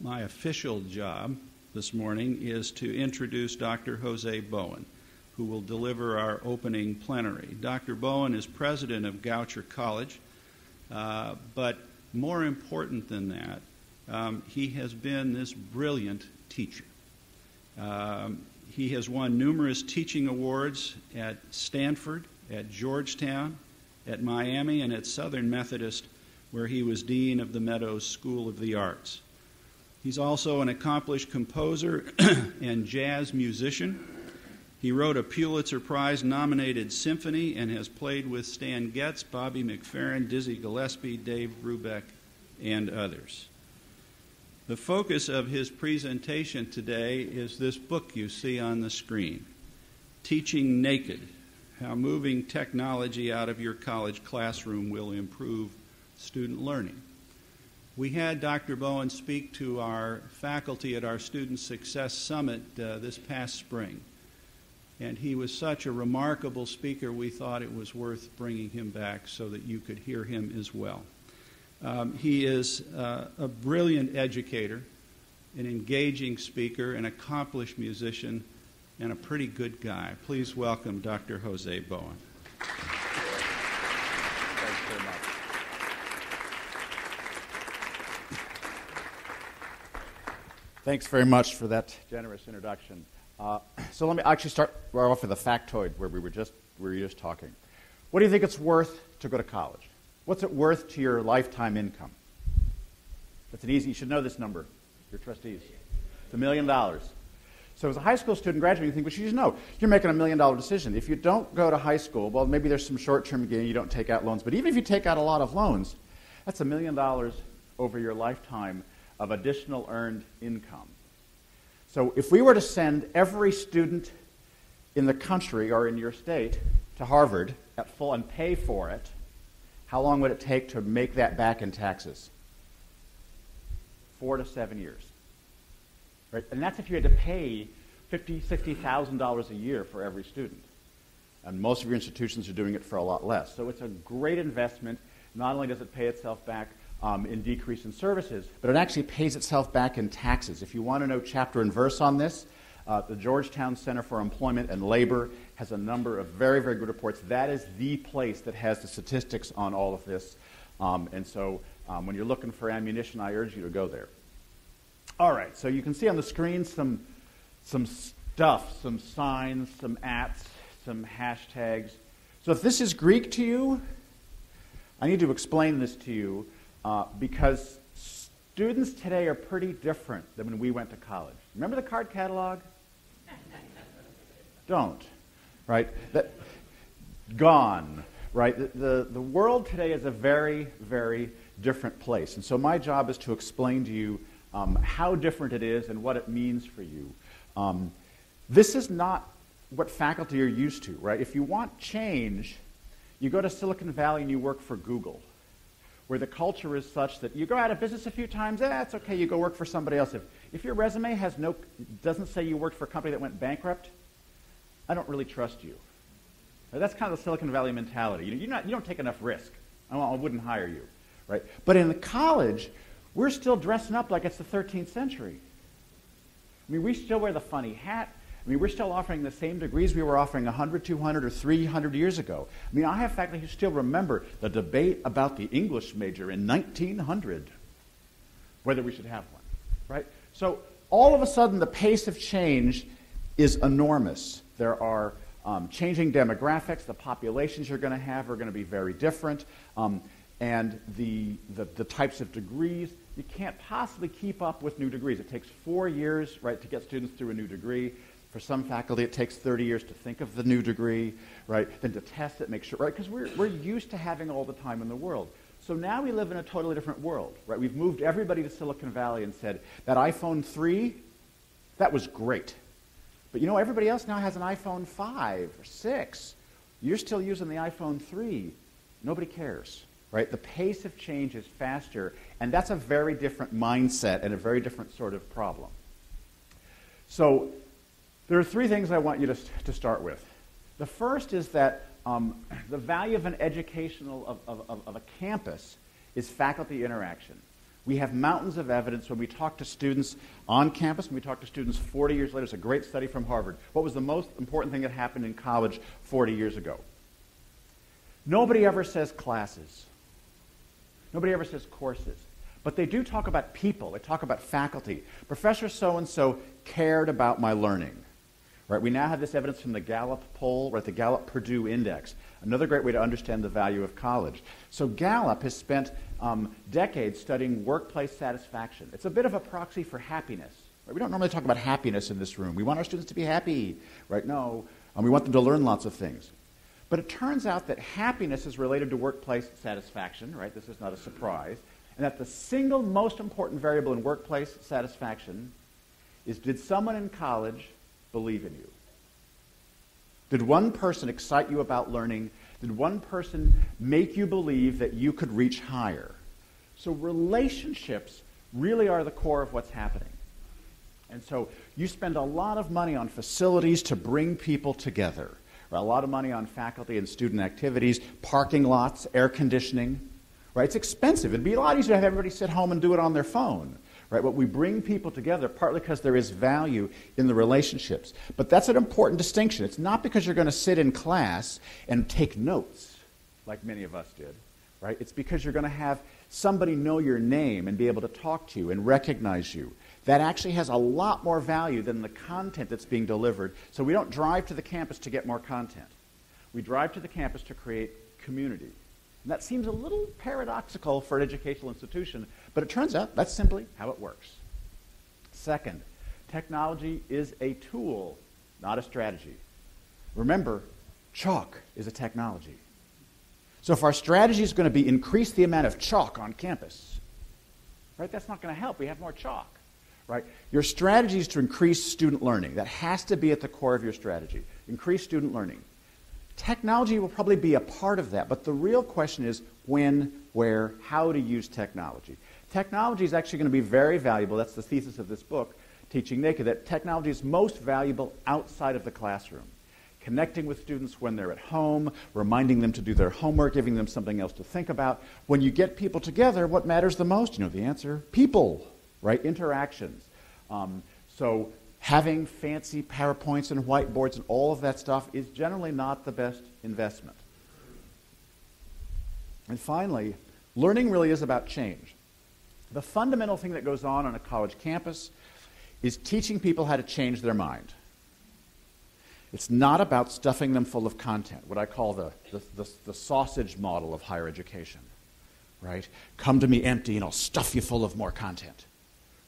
my official job this morning is to introduce Dr. Jose Bowen, who will deliver our opening plenary. Dr. Bowen is president of Goucher College, uh, but more important than that, um, he has been this brilliant teacher. Um, he has won numerous teaching awards at Stanford, at Georgetown, at Miami, and at Southern Methodist, where he was Dean of the Meadows School of the Arts. He's also an accomplished composer and jazz musician. He wrote a Pulitzer Prize nominated symphony and has played with Stan Getz, Bobby McFerrin, Dizzy Gillespie, Dave Brubeck, and others. The focus of his presentation today is this book you see on the screen Teaching Naked How Moving Technology Out of Your College Classroom Will Improve Student Learning. We had Dr. Bowen speak to our faculty at our Student Success Summit uh, this past spring. And he was such a remarkable speaker, we thought it was worth bringing him back so that you could hear him as well. Um, he is uh, a brilliant educator, an engaging speaker, an accomplished musician, and a pretty good guy. Please welcome Dr. Jose Bowen. Thanks very much. Thanks very much for that generous introduction. Uh, so let me actually start right off with a factoid where we were just we were just talking. What do you think it's worth to go to college? What's it worth to your lifetime income? That's an easy. You should know this number. Your trustees. It's a million dollars. So as a high school student graduating, you think, well, you just know you're making a million dollar decision. If you don't go to high school, well, maybe there's some short term gain. You don't take out loans, but even if you take out a lot of loans, that's a million dollars over your lifetime of additional earned income. So if we were to send every student in the country or in your state to Harvard at full and pay for it, how long would it take to make that back in taxes? Four to seven years. Right? And that's if you had to pay fifty, sixty thousand dollars a year for every student. And most of your institutions are doing it for a lot less. So it's a great investment. Not only does it pay itself back um, in decrease in services, but it actually pays itself back in taxes. If you want to know chapter and verse on this, uh, the Georgetown Center for Employment and Labor has a number of very, very good reports. That is the place that has the statistics on all of this. Um, and so um, when you're looking for ammunition, I urge you to go there. All right, so you can see on the screen some, some stuff, some signs, some ats, some hashtags. So if this is Greek to you, I need to explain this to you uh, because students today are pretty different than when we went to college. Remember the card catalog? Don't right? That, gone, right? The, the, the world today is a very, very different place. And so my job is to explain to you um, how different it is and what it means for you. Um, this is not what faculty are used to, right? If you want change, you go to Silicon Valley and you work for Google, where the culture is such that you go out of business a few times, eh, okay, you go work for somebody else. If, if your resume has no, doesn't say you worked for a company that went bankrupt, I don't really trust you. That's kind of the Silicon Valley mentality. You, not, you don't take enough risk. I, I wouldn't hire you. Right? But in the college, we're still dressing up like it's the 13th century. I mean, we still wear the funny hat. I mean, we're still offering the same degrees we were offering 100, 200, or 300 years ago. I mean, I have faculty who still remember the debate about the English major in 1900, whether we should have one, right? So all of a sudden, the pace of change is enormous. There are um, changing demographics. The populations you're going to have are going to be very different. Um, and the, the, the, types of degrees, you can't possibly keep up with new degrees. It takes four years, right, to get students through a new degree. For some faculty, it takes 30 years to think of the new degree, right, then to test it, make sure, right, because we're, we're used to having all the time in the world. So now we live in a totally different world, right? We've moved everybody to Silicon Valley and said, that iPhone 3, that was great. But you know, everybody else now has an iPhone 5 or 6. You're still using the iPhone 3. Nobody cares, right? The pace of change is faster, and that's a very different mindset and a very different sort of problem. So there are three things I want you to, to start with. The first is that um, the value of an educational, of, of, of a campus, is faculty interaction. We have mountains of evidence when we talk to students on campus, when we talk to students 40 years later. It's a great study from Harvard. What was the most important thing that happened in college 40 years ago? Nobody ever says classes. Nobody ever says courses. But they do talk about people. They talk about faculty. Professor so and so cared about my learning. Right? We now have this evidence from the Gallup poll, right? The Gallup Purdue Index. Another great way to understand the value of college. So Gallup has spent um, decades studying workplace satisfaction. It's a bit of a proxy for happiness. Right? We don't normally talk about happiness in this room. We want our students to be happy, right? No, um, we want them to learn lots of things. But it turns out that happiness is related to workplace satisfaction, right? This is not a surprise. And that the single most important variable in workplace satisfaction is did someone in college believe in you? Did one person excite you about learning? Did one person make you believe that you could reach higher? So relationships really are the core of what's happening. And so you spend a lot of money on facilities to bring people together. A lot of money on faculty and student activities, parking lots, air conditioning. Right? It's expensive. It'd be a lot easier to have everybody sit home and do it on their phone. Right? But we bring people together partly because there is value in the relationships. But that's an important distinction. It's not because you're going to sit in class and take notes like many of us did. Right? It's because you're going to have somebody know your name and be able to talk to you and recognize you that actually has a lot more value than the content that's being delivered. So we don't drive to the campus to get more content. We drive to the campus to create community. And that seems a little paradoxical for an educational institution, but it turns out that's simply how it works. Second, technology is a tool, not a strategy. Remember, chalk is a technology. So if our strategy is going to be increase the amount of chalk on campus, right, that's not going to help. We have more chalk right? Your strategy is to increase student learning. That has to be at the core of your strategy. Increase student learning. Technology will probably be a part of that, but the real question is when, where, how to use technology. Technology is actually going to be very valuable. That's the thesis of this book, Teaching Naked, that technology is most valuable outside of the classroom. Connecting with students when they're at home, reminding them to do their homework, giving them something else to think about. When you get people together, what matters the most? You know the answer people right? Interactions. Um, so having fancy PowerPoints and whiteboards and all of that stuff is generally not the best investment. And finally, learning really is about change. The fundamental thing that goes on on a college campus is teaching people how to change their mind. It's not about stuffing them full of content, what I call the, the, the, the sausage model of higher education. Right? Come to me empty and I'll stuff you full of more content.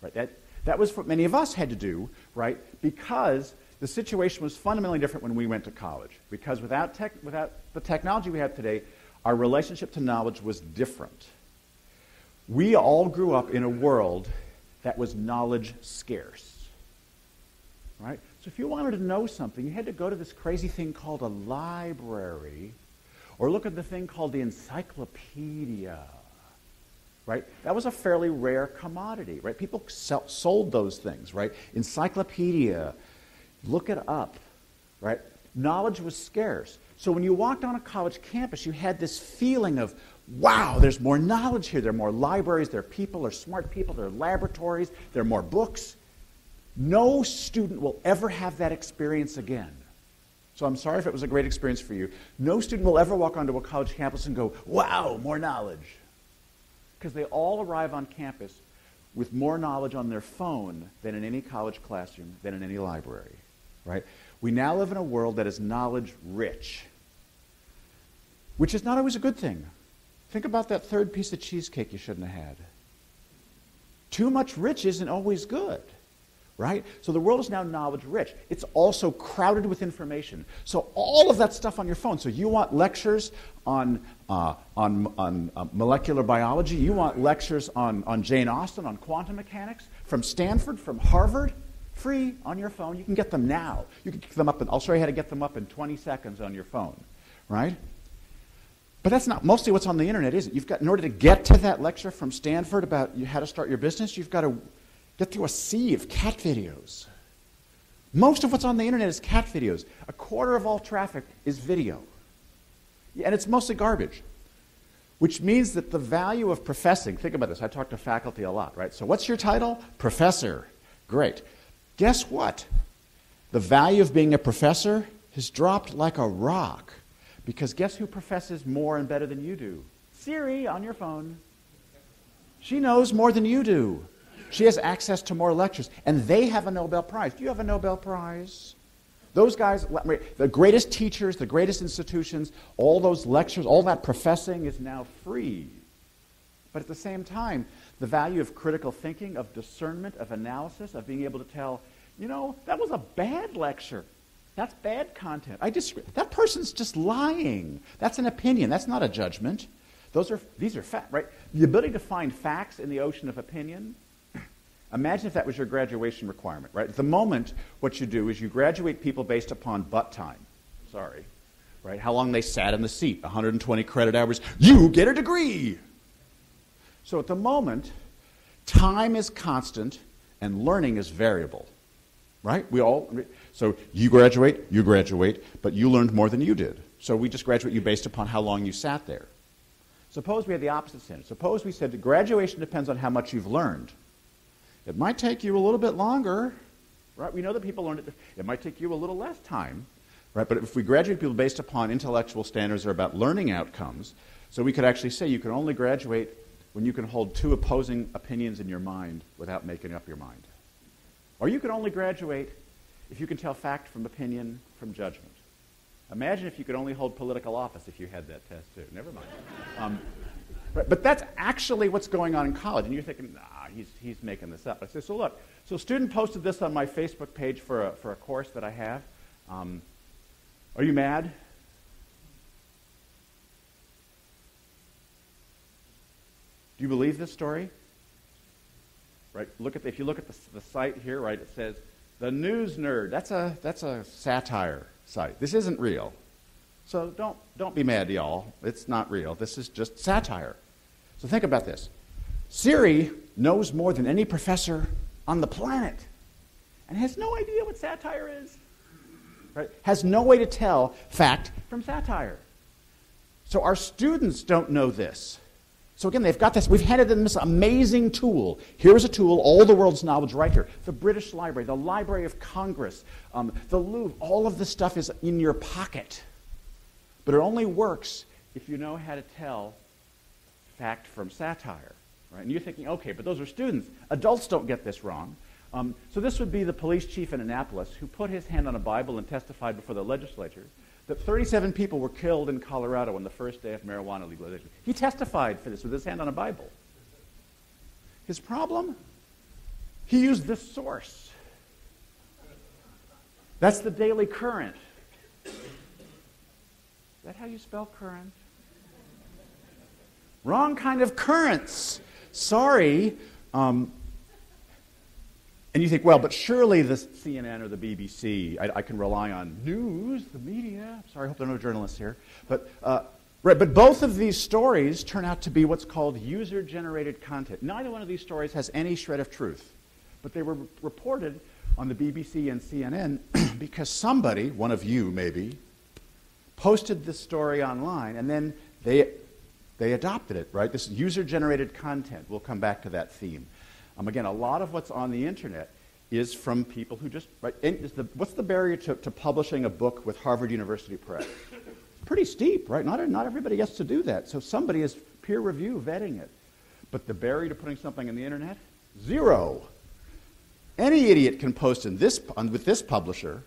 Right? That, that was what many of us had to do, right? Because the situation was fundamentally different when we went to college. Because without, tech, without the technology we have today, our relationship to knowledge was different. We all grew up in a world that was knowledge scarce. Right? So if you wanted to know something, you had to go to this crazy thing called a library or look at the thing called the encyclopedia right? That was a fairly rare commodity, right? People sell, sold those things, right? Encyclopedia, look it up, right? Knowledge was scarce. So when you walked on a college campus, you had this feeling of, wow, there's more knowledge here. There are more libraries, there are people, there are smart people, there are laboratories, there are more books. No student will ever have that experience again. So I'm sorry if it was a great experience for you. No student will ever walk onto a college campus and go, wow, more knowledge because they all arrive on campus with more knowledge on their phone than in any college classroom, than in any library, right? We now live in a world that is knowledge rich, which is not always a good thing. Think about that third piece of cheesecake you shouldn't have had. Too much rich isn't always good right? So the world is now knowledge rich. It's also crowded with information. So all of that stuff on your phone. So you want lectures on, uh, on, on uh, molecular biology, you want lectures on, on Jane Austen, on quantum mechanics, from Stanford, from Harvard, free on your phone. You can get them now. You can get them up, and I'll show you how to get them up in 20 seconds on your phone, right? But that's not mostly what's on the internet, is it? You've got, in order to get to that lecture from Stanford about how to start your business, you've got to get through a sea of cat videos. Most of what's on the internet is cat videos. A quarter of all traffic is video. And it's mostly garbage. which means that the value of professing, think about this, I talk to faculty a lot, right? So, what's your title? Professor. Great. Guess what? The value of being a professor has dropped like a rock. Because guess who professes more and better than you do? Siri on your phone. She knows more than you do. She has access to more lectures. And they have a Nobel Prize. Do you have a Nobel Prize? Those guys, the greatest teachers, the greatest institutions, all those lectures, all that professing is now free. But at the same time, the value of critical thinking, of discernment, of analysis, of being able to tell, you know, that was a bad lecture. That's bad content. I disagree. That person's just lying. That's an opinion. That's not a judgment. Those are, these are facts, right? The ability to find facts in the ocean of opinion. Imagine if that was your graduation requirement, right? At the moment, what you do is you graduate people based upon butt time. Sorry. Right? How long they sat in the seat, 120 credit hours. You get a degree. So at the moment, time is constant and learning is variable. Right? We all so you graduate, you graduate, but you learned more than you did. So we just graduate you based upon how long you sat there. Suppose we had the opposite standard. Suppose we said that graduation depends on how much you've learned. It might take you a little bit longer, right? We know that people learn it. It might take you a little less time, right? But if we graduate people based upon intellectual standards or about learning outcomes, so we could actually say you can only graduate when you can hold two opposing opinions in your mind without making up your mind. Or you can only graduate if you can tell fact from opinion from judgment. Imagine if you could only hold political office if you had that test too. Never mind. Um, but, but, that's actually what's going on in college. And you're thinking, nah, he's, he's making this up. I say, so look, so a student posted this on my Facebook page for a, for a course that I have. Um, are you mad? Do you believe this story? Right. Look at the, if you look at the, the site here, right, it says the news nerd. That's a that's a satire site. This isn't real. So don't, don't be mad, y'all. It's not real. This is just satire. So think about this Siri knows more than any professor on the planet and has no idea what satire is. Right? Has no way to tell fact from satire. So our students don't know this. So again, they've got this, we've handed them this amazing tool. Here's a tool, all the world's knowledge right here. The British Library, the Library of Congress, um, the Louvre, all of this stuff is in your pocket. But it only works if you know how to tell fact from satire. Right? And you're thinking, okay, but those are students. Adults don't get this wrong. Um, so this would be the police chief in Annapolis who put his hand on a Bible and testified before the legislature that 37 people were killed in Colorado on the first day of marijuana legalization. He testified for this with his hand on a Bible. His problem? He used this source. That's the Daily Currant. Is that how you spell current? Wrong kind of currents. Sorry. Um, and you think, well, but surely the CNN or the BBC, I, I can rely on news, the media. Sorry, I hope there are no journalists here. But, uh, right, but both of these stories turn out to be what's called user generated content. Neither one of these stories has any shred of truth. But they were reported on the BBC and CNN because somebody, one of you maybe, posted this story online and then they, they adopted it, right? This user generated content. We'll come back to that theme. Um, again, a lot of what's on the internet is from people who just, the, what's the barrier to, to publishing a book with Harvard University Press? Pretty steep, right? Not, not everybody gets to do that. So somebody is peer review vetting it. But the barrier to putting something on the internet? Zero. Any idiot can post in this, with this publisher.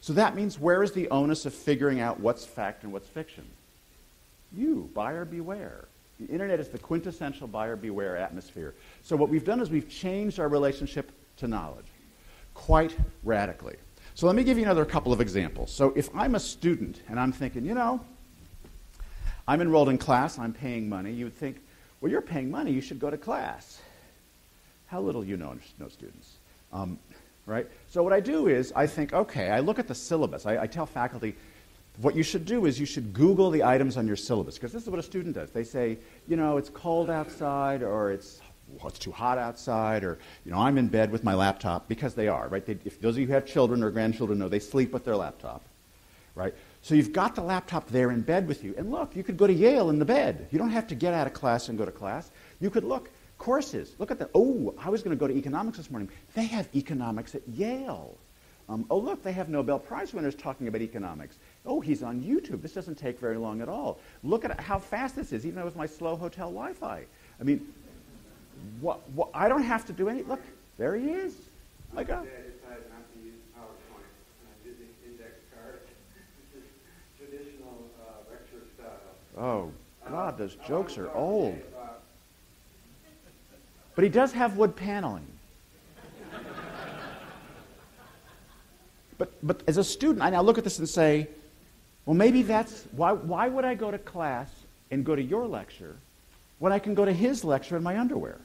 So that means where is the onus of figuring out what's fact and what's fiction? You, buyer beware. The internet is the quintessential buyer beware atmosphere. So what we've done is we've changed our relationship to knowledge quite radically. So let me give you another couple of examples. So if I'm a student and I'm thinking, you know, I'm enrolled in class, I'm paying money, you would think, well, you're paying money, you should go to class. How little you know, know students. Um, right? So what I do is I think, okay, I look at the syllabus. I, I tell faculty, what you should do is you should Google the items on your syllabus, because this is what a student does. They say, you know, it's cold outside, or it's, well, it's too hot outside, or, you know, I'm in bed with my laptop, because they are, right? They, if those of you who have children or grandchildren know, they sleep with their laptop, right? So you've got the laptop there in bed with you. And look, you could go to Yale in the bed. You don't have to get out of class and go to class. You could look, courses. Look at that. Oh, I was going to go to economics this morning. They have economics at Yale. Um, oh, look, they have Nobel Prize winners talking about economics. Oh, he's on YouTube. This doesn't take very long at all. Look at how fast this is, even with my slow hotel Wi-Fi. I mean, what, what, I don't have to do any. Look, there he is. Oh my God. Oh, God, those jokes are old. But he does have wood paneling. but, but as a student, I now look at this and say, well, maybe that's why, why would I go to class and go to your lecture when I can go to his lecture in my underwear?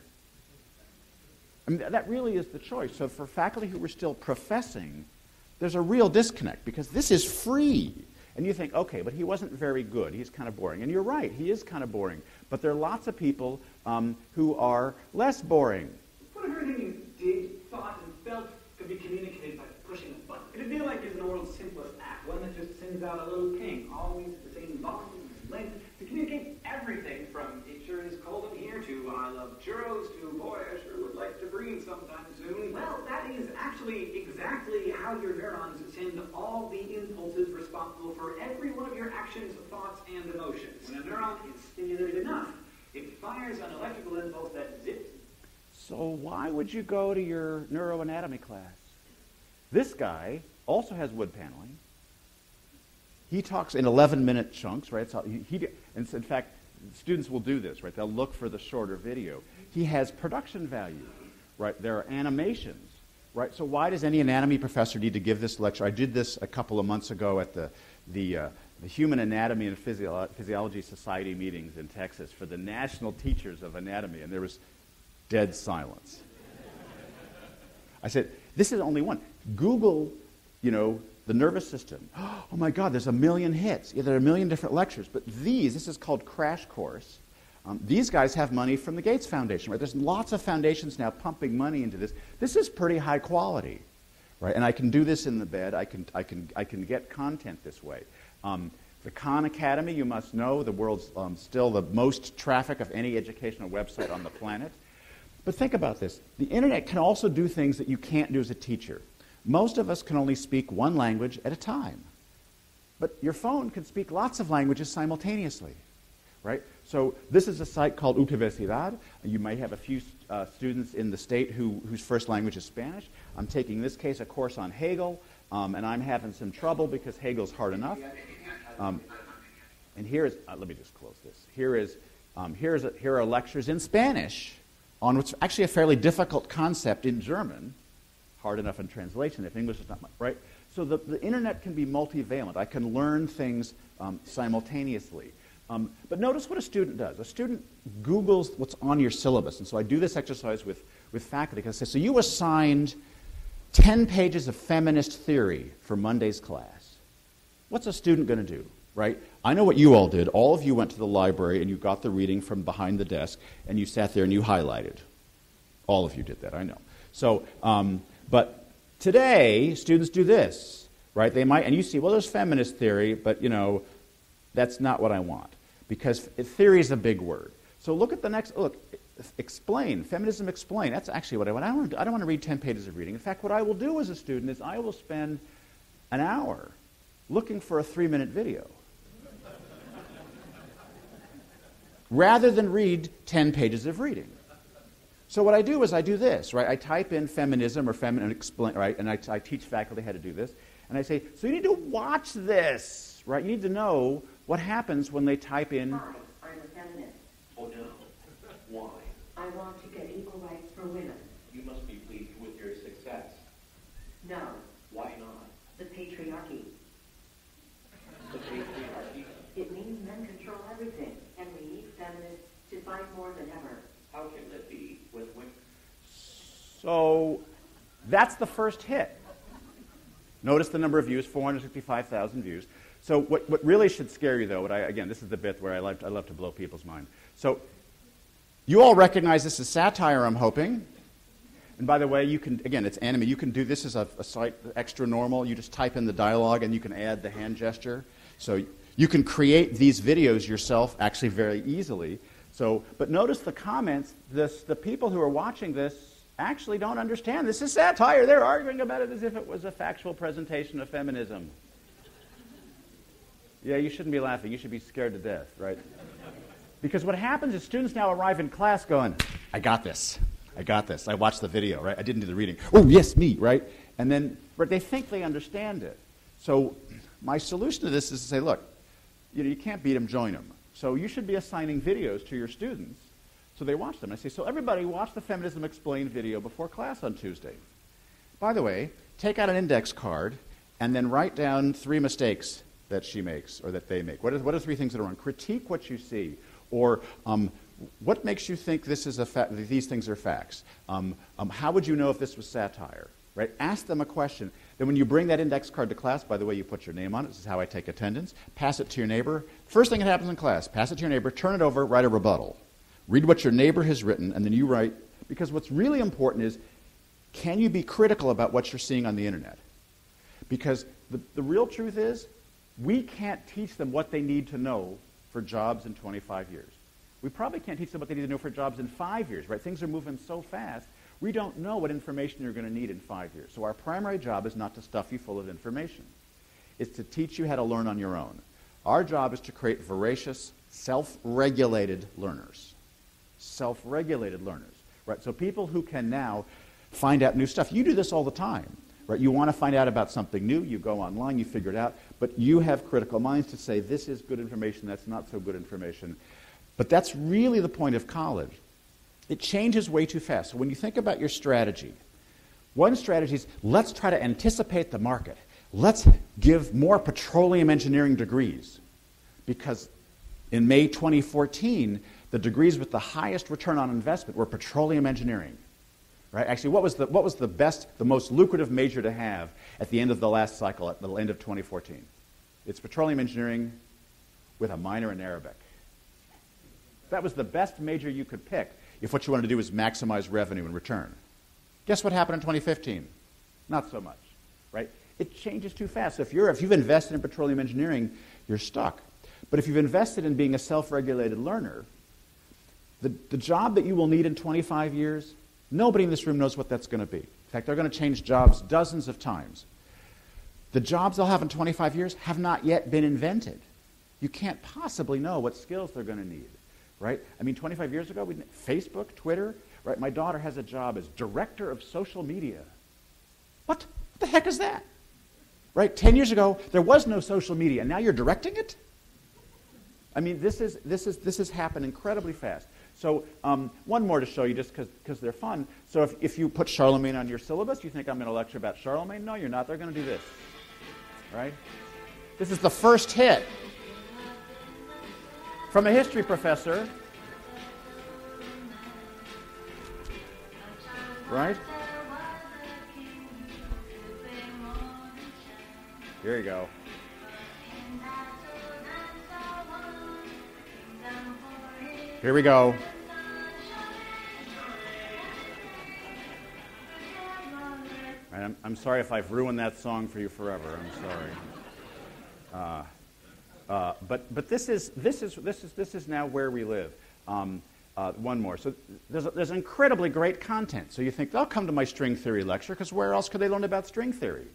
I mean, that really is the choice. So for faculty who are still professing, there's a real disconnect because this is free. And you think, okay, but he wasn't very good. He's kind of boring. And you're right, he is kind of boring. But there are lots of people um, who are less boring. What if everything you did, thought, and felt could be communicated by pushing a button? It'd be like it's the world's simplest app, one that just sends out a little ping, always at the same volume and length, to communicate everything from it sure is cold in here to I love churros to boy, I sure would like to breathe sometime soon. Well, that is actually exactly how your neurons send all the impulses responsible for every one of your actions, thoughts, and emotions. When a neuron is stimulated enough, it fires an electrical impulse that zips. So why would you go to your neuroanatomy class? This guy also has wood paneling. He talks in 11-minute chunks, right? So he, he, and in fact, students will do this, right? They'll look for the shorter video. He has production value, right? There are animations, right? So why does any anatomy professor need to give this lecture? I did this a couple of months ago at the, the, uh, the Human Anatomy and Physio- Physiology Society meetings in Texas for the national teachers of anatomy, and there was dead silence. I said, this is only one. Google, you know, the nervous system. Oh my God, there's a million hits. Yeah, there are a million different lectures. But these, this is called Crash Course. Um, these guys have money from the Gates Foundation, right? There's lots of foundations now pumping money into this. This is pretty high quality, right? And I can do this in the bed. I can, I can, I can get content this way. Um, the Khan Academy, you must know, the world's um, still the most traffic of any educational website on the planet. But think about this. The internet can also do things that you can't do as a teacher. Most of us can only speak one language at a time. But your phone can speak lots of languages simultaneously, right? So this is a site called Universidad. You may have a few uh, students in the state who, whose first language is Spanish. I'm taking, in this case, a course on Hegel, um, and I'm having some trouble because Hegel's hard enough. Um, and here is, uh, let me just close this. Here is, um, here's a, here are lectures in Spanish on what's actually a fairly difficult concept in German hard enough in translation if English is not my, right? So the, the internet can be multivalent. I can learn things um, simultaneously. Um, but notice what a student does. A student Googles what's on your syllabus. And so I do this exercise with, with faculty because I say, so you assigned 10 pages of feminist theory for Monday's class. What's a student going to do, right? I know what you all did. All of you went to the library and you got the reading from behind the desk and you sat there and you highlighted. All of you did that, I know. So, um, but today, students do this, right? They might, and you see, well, there's feminist theory, but you know, that's not what I want because theory is a big word. So look at the next. Look, explain feminism. Explain. That's actually what I want. I don't want to, I don't want to read ten pages of reading. In fact, what I will do as a student is I will spend an hour looking for a three-minute video. rather than read 10 pages of reading. So what I do is I do this, right? I type in feminism or feminine explain, right? And I, I teach faculty how to do this. And I say, so you need to watch this, right? You need to know what happens when they type in. Hi, I'm a feminist. Oh no. Why? I want to get equal rights for women. You must be pleased with your success. No, Why not? the patriarchy. The patriarchy? It means men control everything, and we need feminists to fight more than ever. How can that be with women? So that's the first hit. Notice the number of views, 465,000 views. So what, what really should scare you, though, what I, again, this is the bit where I love, I love to blow people's mind. So you all recognize this as satire, I'm hoping. And by the way, you can, again, it's anime. You can do this as a, a site Xtranormal. You just type in the dialogue and you can add the hand gesture. So you can create these videos yourself actually very easily. So, but notice the comments, this, the people who are watching this actually don't understand. This is satire. They're arguing about it as if it was a factual presentation of feminism. Yeah, you shouldn't be laughing. You should be scared to death, right? Because what happens is students now arrive in class going, I got this. I got this. I watched the video, right? I didn't do the reading. Oh, yes, me, right? And then but they think they understand it. So my solution to this is to say, look, you know, you can't beat them, join them. So you should be assigning videos to your students so they watch them. I say, so everybody watch the Feminism Explained video before class on Tuesday. By the way, take out an index card and then write down three mistakes that she makes or that they make. What are, what are three things that are wrong? Critique what you see. Or um, what makes you think this is a fa- these things are facts? Um, um, how would you know if this was satire? Right? Ask them a question. Then when you bring that index card to class, by the way, you put your name on it. This is how I take attendance. Pass it to your neighbor. First thing that happens in class, pass it to your neighbor, turn it over, write a rebuttal. Read what your neighbor has written, and then you write, because what's really important is can you be critical about what you're seeing on the internet? Because the, the real truth is, we can't teach them what they need to know for jobs in 25 years. We probably can't teach them what they need to know for jobs in five years, right? Things are moving so fast, we don't know what information you're going to need in five years. So our primary job is not to stuff you full of information. It's to teach you how to learn on your own. Our job is to create voracious, self-regulated learners self-regulated learners, right? So people who can now find out new stuff. You do this all the time, right? You want to find out about something new, you go online, you figure it out, but you have critical minds to say this is good information, that's not so good information. But that's really the point of college. It changes way too fast. So when you think about your strategy, one strategy is let's try to anticipate the market. Let's give more petroleum engineering degrees. Because in May 2014, the degrees with the highest return on investment were petroleum engineering. Right? Actually, what was, the, what was the best, the most lucrative major to have at the end of the last cycle, at the end of 2014? It's petroleum engineering with a minor in Arabic. That was the best major you could pick if what you wanted to do was maximize revenue and return. Guess what happened in 2015? Not so much, right? It changes too fast. If, you're, if you've invested in petroleum engineering, you're stuck. But if you've invested in being a self-regulated learner, the, the job that you will need in 25 years, nobody in this room knows what that's going to be. In fact, they're going to change jobs dozens of times. The jobs they'll have in 25 years have not yet been invented. You can't possibly know what skills they're going to need, right? I mean, 25 years ago, we Facebook, Twitter, right? My daughter has a job as director of social media. What? What the heck is that? Right? 10 years ago, there was no social media, and now you're directing it? I mean, this is, this is, this has happened incredibly fast. So um, one more to show you just because they're fun. So if, if you put Charlemagne on your syllabus, you think I'm going to lecture about Charlemagne? No, you're not. They're going to do this. Right? This is the first hit from a history professor. Right? Here you go. Here we go. I'm, I'm, sorry if I've ruined that song for you forever. I'm sorry. Uh, uh, but but this is this is this is this is now where we live. Um, uh, one more. So there's, there's incredibly great content. So you think they'll come to my string theory lecture because where else could they learn about string theory?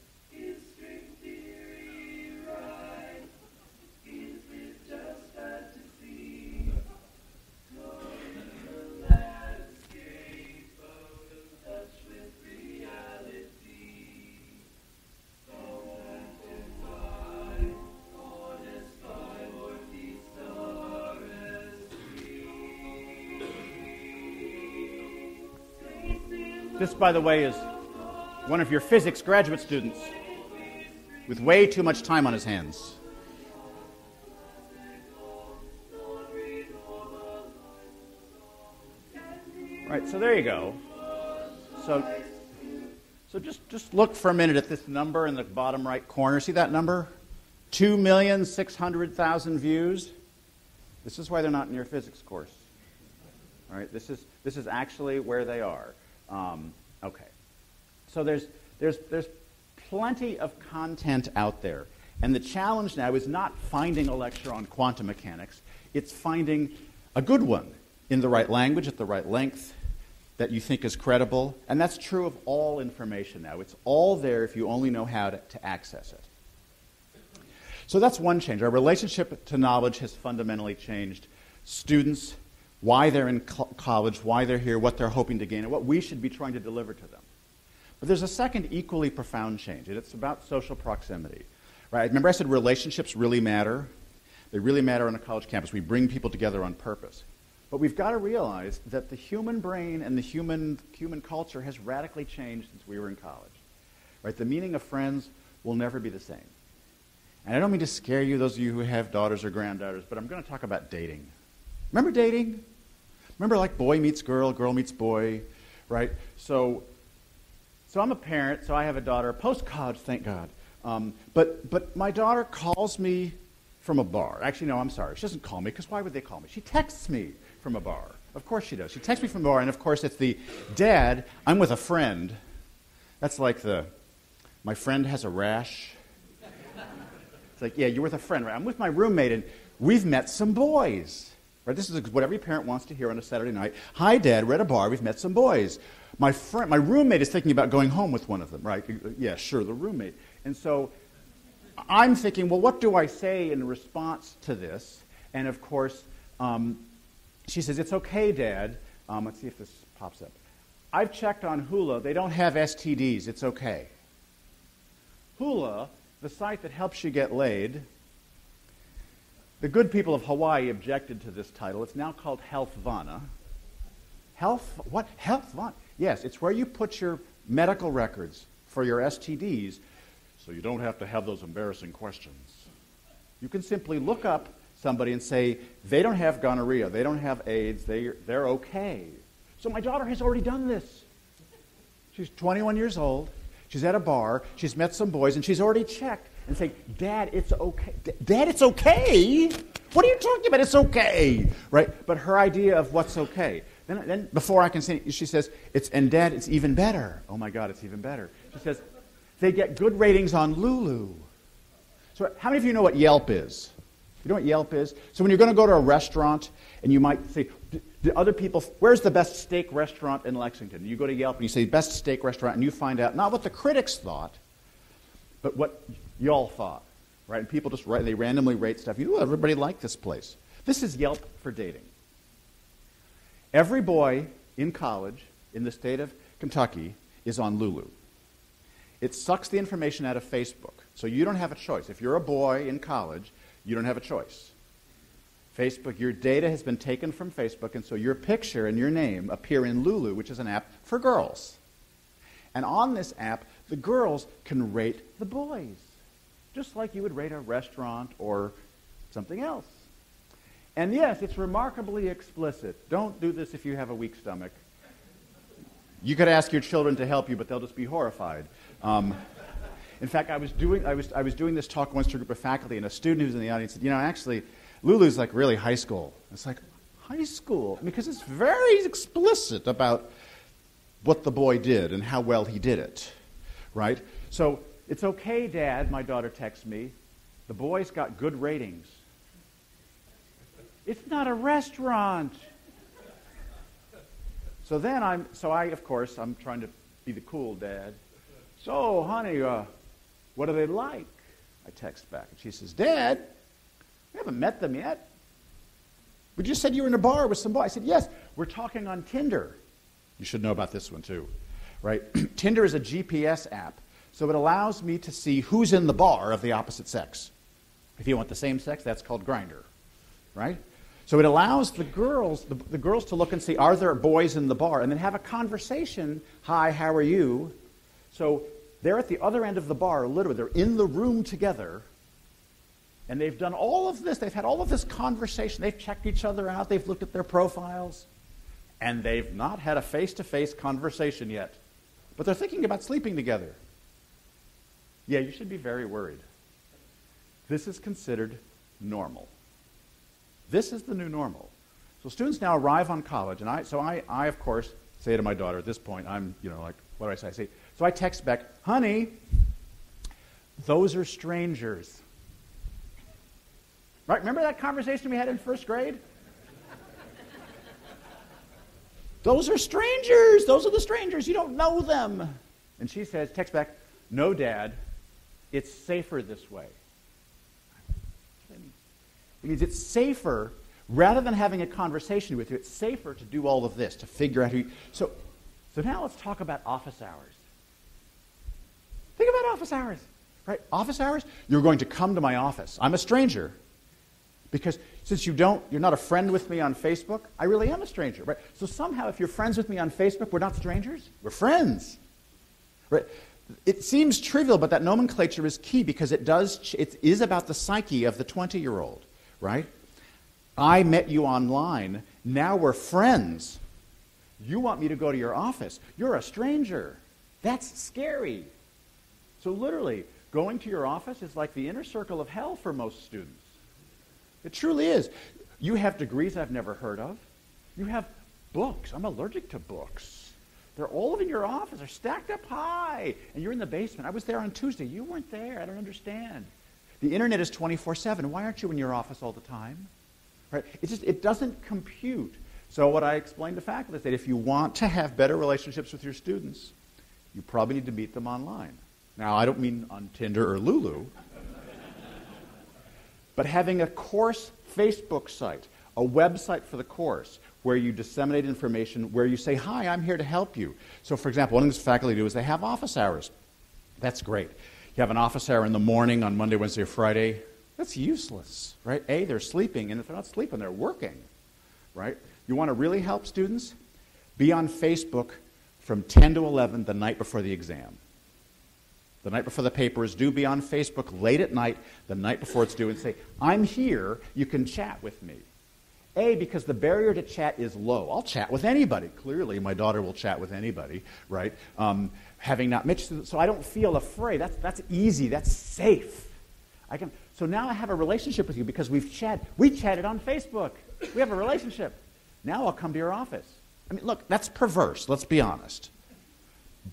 This, by the way, is one of your physics graduate students with way too much time on his hands. Right, so there you go. So, so just, just look for a minute at this number in the bottom right corner. See that number? 2,600,000 views. This is why they're not in your physics course. All right, this is, this is actually where they are. Um, okay. So there's, there's, there's plenty of content out there. And the challenge now is not finding a lecture on quantum mechanics, it's finding a good one in the right language, at the right length, that you think is credible. And that's true of all information now. It's all there if you only know how to, to access it. So that's one change. Our relationship to knowledge has fundamentally changed. Students, why they're in co- college, why they're here, what they're hoping to gain, and what we should be trying to deliver to them. But there's a second equally profound change, and it's about social proximity. Right? Remember I said relationships really matter? They really matter on a college campus. We bring people together on purpose. But we've got to realize that the human brain and the human, human culture has radically changed since we were in college. Right? The meaning of friends will never be the same. And I don't mean to scare you, those of you who have daughters or granddaughters, but I'm going to talk about dating. Remember dating? Remember like boy meets girl, girl meets boy, right? So, so I'm a parent, so I have a daughter, post college, thank God. Um, but, but my daughter calls me from a bar. Actually, no, I'm sorry. She doesn't call me because why would they call me? She texts me from a bar. Of course she does. She texts me from a bar, and of course it's the dad, I'm with a friend. That's like the my friend has a rash. It's like, yeah, you're with a friend, right? I'm with my roommate, and we've met some boys. Right? This is what every parent wants to hear on a Saturday night. Hi, Dad, we're at a bar, we've met some boys. My, friend, my roommate is thinking about going home with one of them, right? Yeah, sure, the roommate. And so I'm thinking, well, what do I say in response to this? And of course, um, she says, It's okay, Dad. Um, let's see if this pops up. I've checked on Hula. They don't have STDs. It's okay. Hula, the site that helps you get laid, the good people of Hawaii objected to this title. It's now called Healthvana. Health, what? Healthvana? Yes, it's where you put your medical records for your STDs so you don't have to have those embarrassing questions. You can simply look up somebody and say, they don't have gonorrhea, they don't have AIDS, they, they're okay. So my daughter has already done this. She's 21 years old. She's at a bar. She's met some boys, and she's already checked and say, Dad, it's okay. Dad, it's okay? What are you talking about? It's okay. Right? But her idea of what's okay. Then, then before I can say it, she says, it's, and Dad, it's even better. Oh my God, it's even better. She says, they get good ratings on Lulu. So, how many of you know what Yelp is? You know what Yelp is? So, when you're going to go to a restaurant and you might say, the other people, where's the best steak restaurant in Lexington? You go to Yelp and you say, best steak restaurant, and you find out not what the critics thought, but what y'all thought. Right? And people just write, they randomly rate stuff. You know, everybody liked this place. This is Yelp for dating. Every boy in college in the state of Kentucky is on Lulu. It sucks the information out of Facebook. So you don't have a choice. If you're a boy in college, you don't have a choice. Facebook, your data has been taken from Facebook, and so your picture and your name appear in Lulu, which is an app for girls. And on this app, the girls can rate the boys, just like you would rate a restaurant or something else. And yes, it's remarkably explicit. Don't do this if you have a weak stomach. You could ask your children to help you, but they'll just be horrified. Um, in fact, I was, doing, I, was, I was doing this talk once to a group of faculty, and a student who was in the audience said, You know, actually, Lulu's like really high school. It's like, high school? Because it's very explicit about what the boy did and how well he did it, right? So, it's okay, Dad, my daughter texts me. The boy's got good ratings. It's not a restaurant. So then I'm, so I, of course, I'm trying to be the cool dad. So, honey, uh, what are they like? I text back. And she says, Dad, we haven't met them yet. We just said you were in a bar with some boy. I said, Yes, we're talking on Tinder. You should know about this one too, right? Tinder is a GPS app, so it allows me to see who's in the bar of the opposite sex. If you want the same sex, that's called Grindr, right? So it allows the girls, the, the girls to look and see, are there boys in the bar? And then have a conversation. Hi, how are you? So they're at the other end of the bar, literally. They're in the room together. And they've done all of this. They've had all of this conversation. They've checked each other out. They've looked at their profiles. And they've not had a face to face conversation yet. But they're thinking about sleeping together. Yeah, you should be very worried. This is considered normal. This is the new normal. So students now arrive on college, and I, so I, I, of course, say to my daughter at this point, I'm, you know, like, what do I say? I say, so I text back, honey, those are strangers. Right? Remember that conversation we had in first grade? Those are strangers. Those are the strangers. You don't know them. And she says, text back, no, Dad, it's safer this way. It means it's safer, rather than having a conversation with you, it's safer to do all of this, to figure out who you, so, so now let's talk about office hours. Think about office hours, right? Office hours, you're going to come to my office. I'm a stranger. Because since you don't, you're not a friend with me on Facebook, I really am a stranger, right? So somehow, if you're friends with me on Facebook, we're not strangers. We're friends, right? It seems trivial, but that nomenclature is key because it does. It is about the psyche of the 20-year-old, right? I met you online. Now we're friends. You want me to go to your office. You're a stranger. That's scary. So literally, going to your office is like the inner circle of hell for most students. It truly is. You have degrees I've never heard of. You have books. I'm allergic to books. They're all in your office. They're stacked up high. And you're in the basement. I was there on Tuesday. You weren't there. I don't understand. The internet is 24-7. Why aren't you in your office all the time? Right? It just it doesn't compute. So what I explained to faculty is that if you want to have better relationships with your students, you probably need to meet them online. Now, I don't mean on Tinder or Lulu. But having a course Facebook site, a website for the course, where you disseminate information, where you say, Hi, I'm here to help you. So, for example, one of the faculty do is they have office hours. That's great. You have an office hour in the morning on Monday, Wednesday, or Friday. That's useless, right? A, they're sleeping, and if they're not sleeping, they're working, right? You want to really help students? Be on Facebook from 10 to 11 the night before the exam the night before the paper is due, be on Facebook late at night, the night before it's due, and say, I'm here, you can chat with me. A, because the barrier to chat is low. I'll chat with anybody. Clearly, my daughter will chat with anybody, right? Um, having not mixed, so I don't feel afraid. That's, that's easy. That's safe. I can, so now I have a relationship with you because we've chatted. We chatted on Facebook. We have a relationship. Now I'll come to your office. I mean, look, that's perverse. Let's be honest.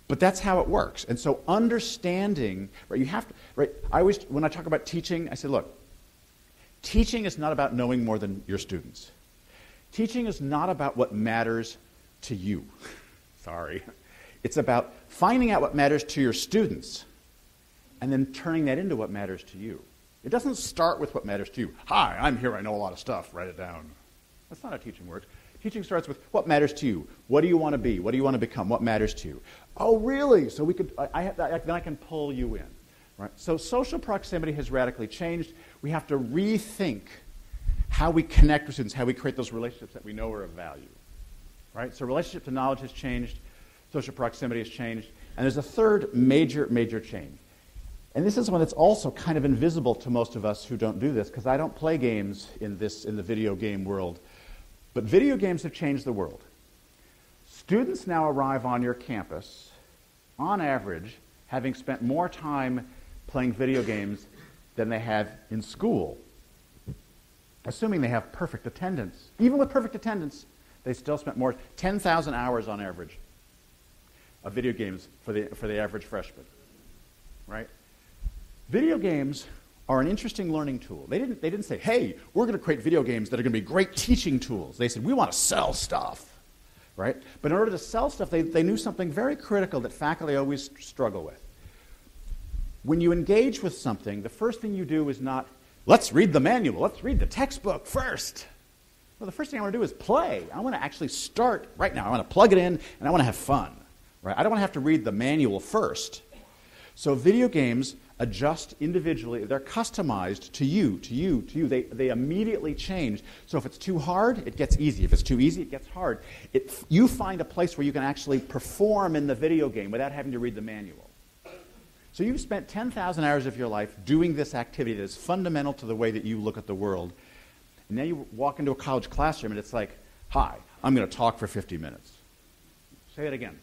But that's how it works. And so understanding, right, you have to, right, I always, when I talk about teaching, I say, look, teaching is not about knowing more than your students. Teaching is not about what matters to you. Sorry. It's about finding out what matters to your students and then turning that into what matters to you. It doesn't start with what matters to you. Hi, I'm here, I know a lot of stuff, write it down. That's not how teaching works. Teaching starts with what matters to you. What do you want to be? What do you want to become? What matters to you? Oh, really? So we could, I, I, I, then I can pull you in. Right? So social proximity has radically changed. We have to rethink how we connect with students, how we create those relationships that we know are of value. Right? So relationship to knowledge has changed. Social proximity has changed. And there's a third major, major change. And this is one that's also kind of invisible to most of us who don't do this, because I don't play games in this in the video game world. But video games have changed the world. Students now arrive on your campus, on average, having spent more time playing video games than they have in school, assuming they have perfect attendance. Even with perfect attendance, they still spent more, 10,000 hours on average of video games for the, for the average freshman. Right? Video games are an interesting learning tool. They didn't, they didn't say, hey, we're going to create video games that are going to be great teaching tools. They said, we want to sell stuff. Right? But in order to sell stuff, they, they knew something very critical that faculty always struggle with. When you engage with something, the first thing you do is not, let's read the manual, let's read the textbook first. Well, the first thing I want to do is play. I want to actually start right now. I want to plug it in and I want to have fun. Right? I don't want to have to read the manual first. So video games adjust individually. They're customized to you, to you, to you. They, they immediately change. So if it's too hard, it gets easy. If it's too easy, it gets hard. It, you find a place where you can actually perform in the video game without having to read the manual. So you've spent 10,000 hours of your life doing this activity that is fundamental to the way that you look at the world. And now you walk into a college classroom and it's like, hi, I'm going to talk for 50 minutes. Say it again.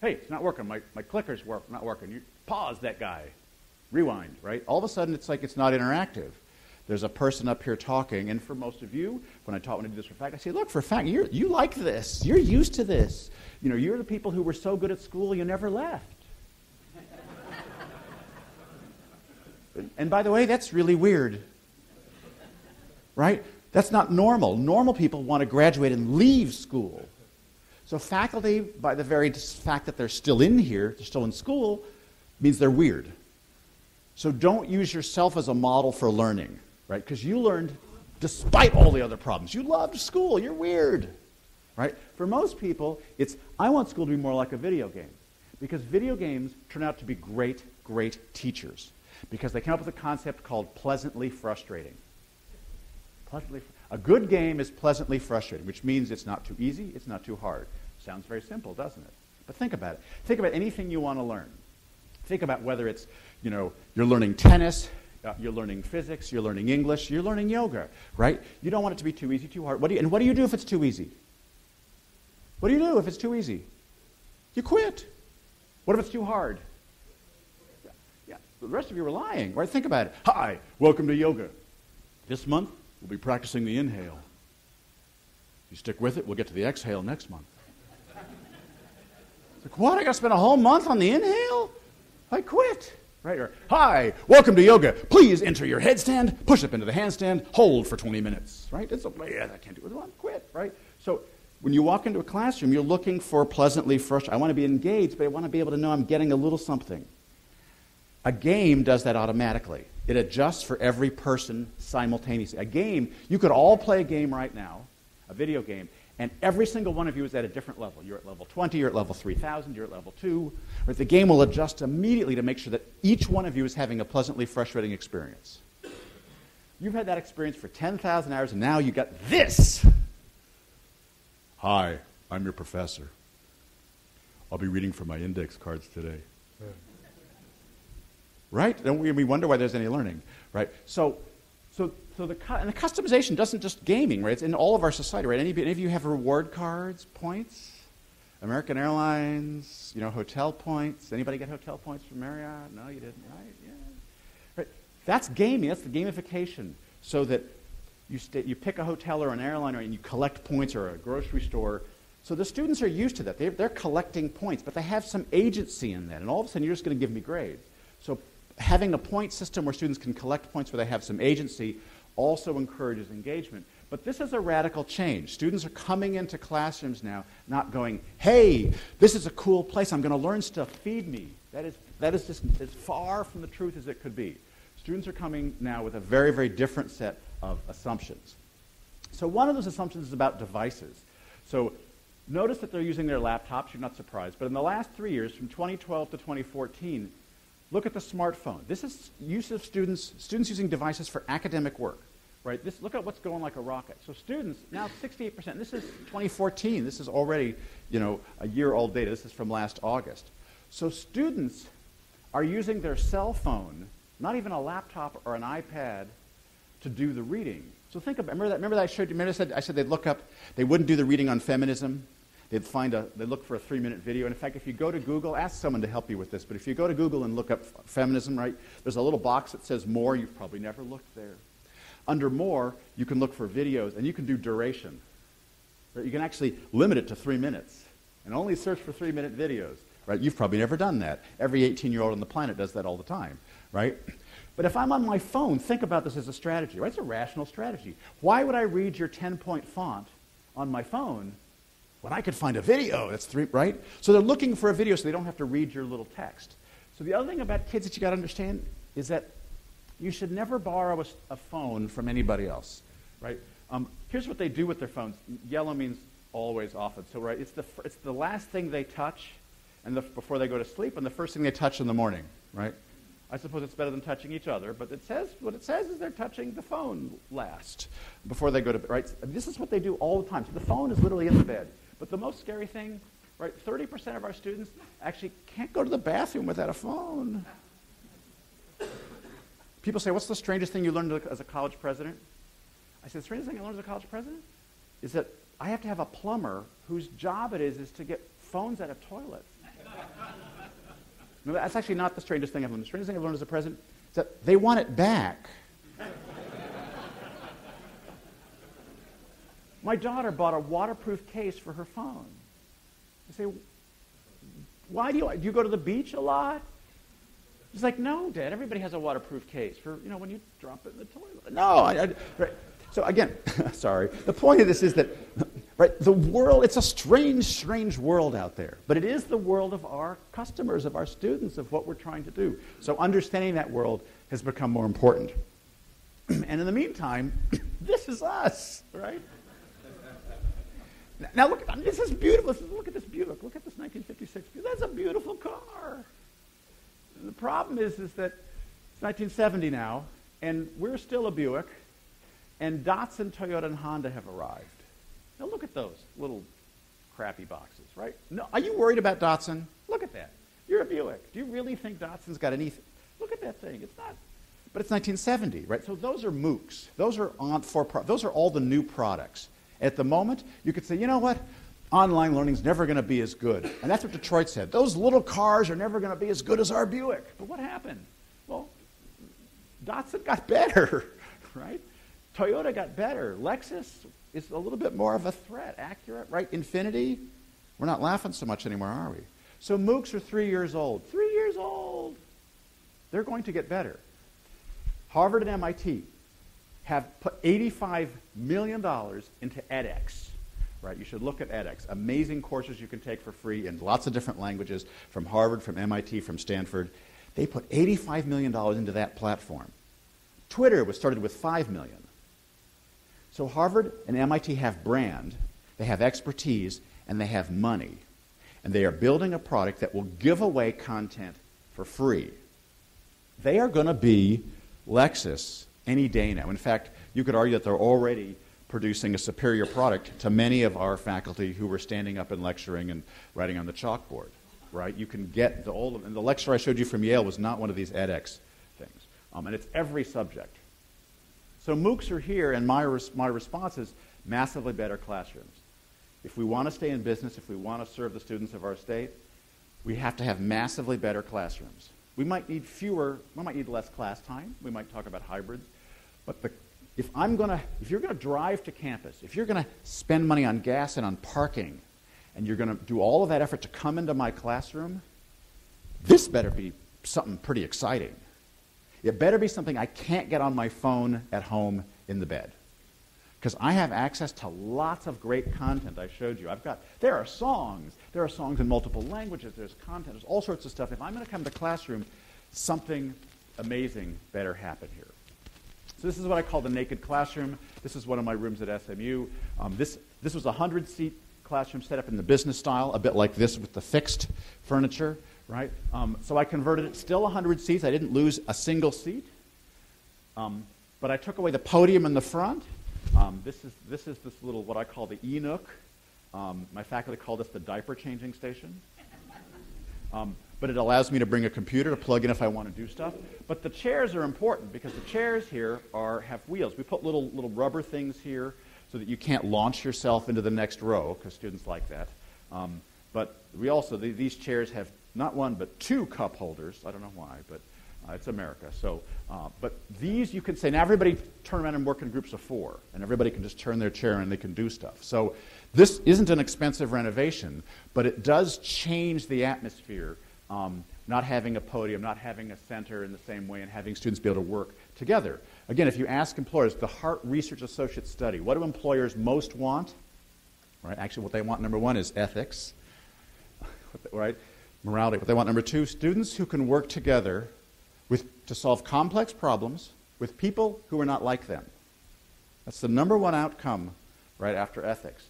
Hey, it's not working. My, my clicker's work, not working. You pause that guy. Rewind, right? All of a sudden, it's like it's not interactive. There's a person up here talking, and for most of you, when I taught when I do this for fact, I say, look, for a fact, you you like this. You're used to this. You know, you're the people who were so good at school you never left. And by the way, that's really weird. right? That's not normal. Normal people want to graduate and leave school. So faculty, by the very fact that they're still in here, they're still in school, means they're weird. So don't use yourself as a model for learning, right? Because you learned despite all the other problems. You loved school. You're weird, right? For most people, it's I want school to be more like a video game. Because video games turn out to be great, great teachers. Because they came up with a concept called pleasantly frustrating. Pleasantly, a good game is pleasantly frustrating, which means it's not too easy, it's not too hard. Sounds very simple, doesn't it? But think about it. Think about anything you want to learn. Think about whether it's, you know, you're learning tennis, uh, you're learning physics, you're learning English, you're learning yoga, right? You don't want it to be too easy, too hard. What do you, and what do you do if it's too easy? What do you do if it's too easy? You quit. What if it's too hard? The rest of you are lying, right? Think about it. Hi, welcome to yoga. This month, We'll be practicing the inhale. If you stick with it, we'll get to the exhale next month. It's like, what? I got to spend a whole month on the inhale? I quit. Right? Or, hi, welcome to yoga. Please enter your headstand, push up into the handstand, hold for 20 minutes. Right? It's a, yeah, I can't do it. Well, quit. Right? So when you walk into a classroom, you're looking for pleasantly fresh. I want to be engaged, but I want to be able to know I'm getting a little something. A game does that automatically. It adjusts for every person simultaneously. A game, you could all play a game right now, a video game, and every single one of you is at a different level. You're at level 20, you're at level 3000, you're at level 2. Right? The game will adjust immediately to make sure that each one of you is having a pleasantly frustrating experience. You've had that experience for 10,000 hours, and now you got this. Hi, I'm your professor. I'll be reading from my index cards today right? Then we, wonder why there's any learning, right? So, so, so the, and the customization doesn't just gaming, right? It's in all of our society, right? Any, any of you have reward cards, points? American Airlines, you know, hotel points. Anybody get hotel points from Marriott? No, you didn't, right? Yeah. Right. That's gaming. That's the gamification. So that you, you pick a hotel or an airline and you collect points or a grocery store. So the students are used to that. They're, they're collecting points, but they have some agency in that. And all of a sudden, you're just going to give me grades. So having a point system where students can collect points where they have some agency also encourages engagement. But this is a radical change. Students are coming into classrooms now not going, hey, this is a cool place. I'm going to learn stuff. Feed me. That is, that is just as far from the truth as it could be. Students are coming now with a very, very different set of assumptions. So one of those assumptions is about devices. So notice that they're using their laptops. You're not surprised. But in the last three years, from 2012 to 2014, Look at the smartphone. This is use of students, students using devices for academic work. Right? This, look at what's going like a rocket. So students, now 68%, this is 2014. This is already, you know, a year-old data. This is from last August. So students are using their cell phone, not even a laptop or an iPad, to do the reading. So think about, remember that, remember that I showed you, remember I said, I said they'd look up, they wouldn't do the reading on feminism, they'd find a, they look for a three minute video. And in fact, if you go to Google, ask someone to help you with this, but if you go to Google and look up feminism, right, there's a little box that says more. You've probably never looked there. Under more, you can look for videos and you can do duration. Right? You can actually limit it to three minutes and only search for three minute videos. Right? You've probably never done that. Every 18 year old on the planet does that all the time. Right? But if I'm on my phone, think about this as a strategy. Right? It's a rational strategy. Why would I read your 10 point font on my phone when I could find a video, that's three, right? So they're looking for a video so they don't have to read your little text. So the other thing about kids that you got to understand is that you should never borrow a, a phone from anybody else, right? Um, here's what they do with their phones. Yellow means always, often. So right, it's the it's the last thing they touch, and the, before they go to sleep, and the first thing they touch in the morning, right? I suppose it's better than touching each other, but it says what it says is they're touching the phone last before they go to bed. Right? This is what they do all the time. So the phone is literally in the bed. But the most scary thing, right, 30% of our students actually can't go to the bathroom without a phone. People say, what's the strangest thing you learned as a college president? I said, the strangest thing I learned as a college president is that I have to have a plumber whose job it is is to get phones out of toilets. no, that's actually not the strangest thing I've learned. The strangest thing I've learned as a president is that they want it back. My daughter bought a waterproof case for her phone. I say, why do you, do you go to the beach a lot? She's like, no, Dad, everybody has a waterproof case for, you know, when you drop it in the toilet. No, I, I, right. So again, sorry. The point of this is that, right, the world, it's a strange, strange world out there. But it is the world of our customers, of our students, of what we're trying to do. So understanding that world has become more important. and in the meantime, this is us, right? Now look, mean, this is beautiful. Look at this Buick. Look at this 1956 That's a beautiful car. And the problem is, is that it's 1970 now, and we're still a Buick, and Datsun, Toyota, and Honda have arrived. Now look at those little crappy boxes, right? No, are you worried about Datsun? Look at that. You're a Buick. Do you really think Datsun's got anything? Look at that thing. It's not. But it's 1970, right? So those are MOOCs. Those are on for pro- those are all the new products. At the moment, you could say, you know what? Online learning is never going to be as good. And that's what Detroit said. Those little cars are never going to be as good as our Buick. But what happened? Well, Datsun got better, right? Toyota got better. Lexus is a little bit more of a threat. Acura, right? Infiniti, we're not laughing so much anymore, are we? So MOOCs are three years old. Three years old. They're going to get better. Harvard and MIT have put $85 million into edX. Right? You should look at edX. Amazing courses you can take for free in lots of different languages from Harvard, from MIT, from Stanford. They put $85 million into that platform. Twitter was started with 5 million. So Harvard and MIT have brand, they have expertise, and they have money. And they are building a product that will give away content for free. They are going to be Lexus any day now. In fact, you could argue that they're already producing a superior product to many of our faculty who were standing up and lecturing and writing on the chalkboard. Right? You can get the old, and the lecture I showed you from Yale was not one of these edX things. Um, and it's every subject. So MOOCs are here, and my, res- my response is massively better classrooms. If we want to stay in business, if we want to serve the students of our state, we have to have massively better classrooms. We might need fewer, we might need less class time. We might talk about hybrids. But the, if I'm going to, if you're going to drive to campus, if you're going to spend money on gas and on parking, and you're going to do all of that effort to come into my classroom, this better be something pretty exciting. It better be something I can't get on my phone at home in the bed. Because I have access to lots of great content I showed you. I've got, there are songs. There are songs in multiple languages. There's content. There's all sorts of stuff. If I'm going to come to classroom, something amazing better happen here. So this is what I call the naked classroom. This is one of my rooms at SMU. Um, this, this was a 100-seat classroom set up in the business style, a bit like this with the fixed furniture right? Um, so I converted it, still 100 seats. I didn't lose a single seat. Um, but I took away the podium in the front. Um, this, is, this is this little, what I call the e-nook. Um, my faculty call this the diaper changing station. Um, but it allows me to bring a computer to plug in if I want to do stuff. But the chairs are important because the chairs here are, have wheels. We put little, little rubber things here so that you can't launch yourself into the next row because students like that. Um, but we also, the, these chairs have not one, but two cup holders. I don't know why, but uh, it's America. So, uh, but these you can say, now everybody turn around and work in groups of four, and everybody can just turn their chair and they can do stuff. So this isn't an expensive renovation, but it does change the atmosphere. Um, not having a podium, not having a center in the same way, and having students be able to work together. Again, if you ask employers, the Hart Research Associate study, what do employers most want? Right, actually, what they want number one is ethics. right? morality. What they want, number two, students who can work together to solve complex problems with people who are not like them. That's the number one outcome right after ethics.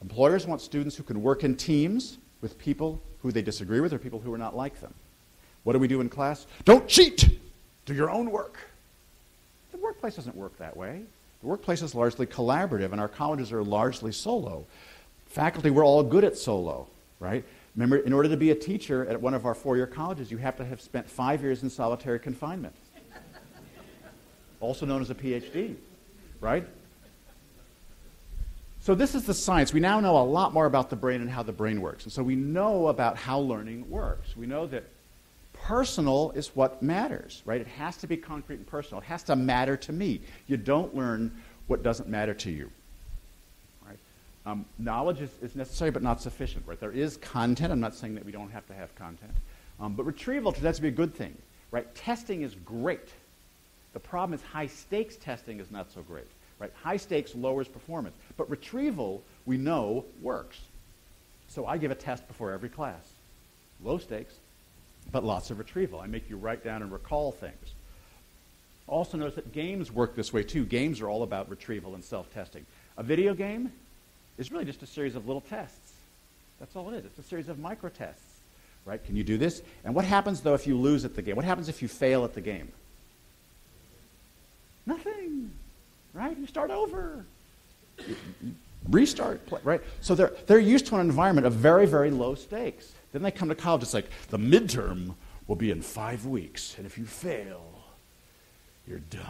Employers want students who can work in teams with people who they disagree with or people who are not like them. What do we do in class? Don't cheat! Do your own work. The workplace doesn't work that way. The workplace is largely collaborative, and our colleges are largely solo. Faculty, we're all good at solo, right? Remember, in order to be a teacher at one of our four year colleges, you have to have spent five years in solitary confinement, also known as a PhD, right? So, this is the science. We now know a lot more about the brain and how the brain works. And so, we know about how learning works. We know that personal is what matters, right? It has to be concrete and personal. It has to matter to me. You don't learn what doesn't matter to you. Um, knowledge is, is, necessary but not sufficient. Right? There is content. I'm not saying that we don't have to have content. Um, but retrieval turns out to be a good thing. Right? Testing is great. The problem is high stakes testing is not so great. Right? High stakes lowers performance. But retrieval, we know, works. So I give a test before every class. Low stakes, but lots of retrieval. I make you write down and recall things. Also notice that games work this way too. Games are all about retrieval and self-testing. A video game is really just a series of little tests. That's all it is. It's a series of micro tests. Right? Can you do this? And what happens though if you lose at the game? What happens if you fail at the game? Nothing. Right? You start over. You, you restart, play, right? So they're, they're used to an environment of very, very low stakes. Then they come to college, it's like the midterm will be in five weeks, and if you fail, you're done.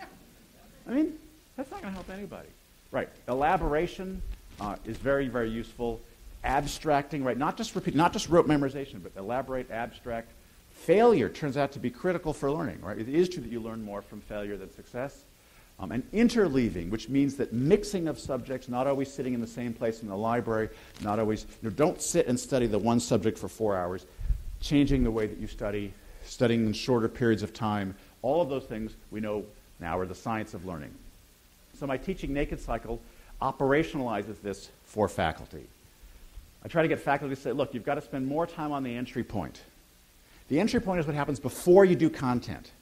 I mean, that's not going to help anybody. Right. Elaboration uh, is very, very useful. Abstracting, right? Not just repeat, not just rote memorization, but elaborate, abstract. Failure turns out to be critical for learning, right? It is true that you learn more from failure than success. Um, and interleaving, which means that mixing of subjects, not always sitting in the same place in the library, not always, you know, don't sit and study the one subject for four hours, changing the way that you study, studying in shorter periods of time, all of those things we know now are the science of learning. So my teaching naked cycle operationalizes this for faculty. I try to get faculty to say, look, you've got to spend more time on the entry point. The entry point is what happens before you do content.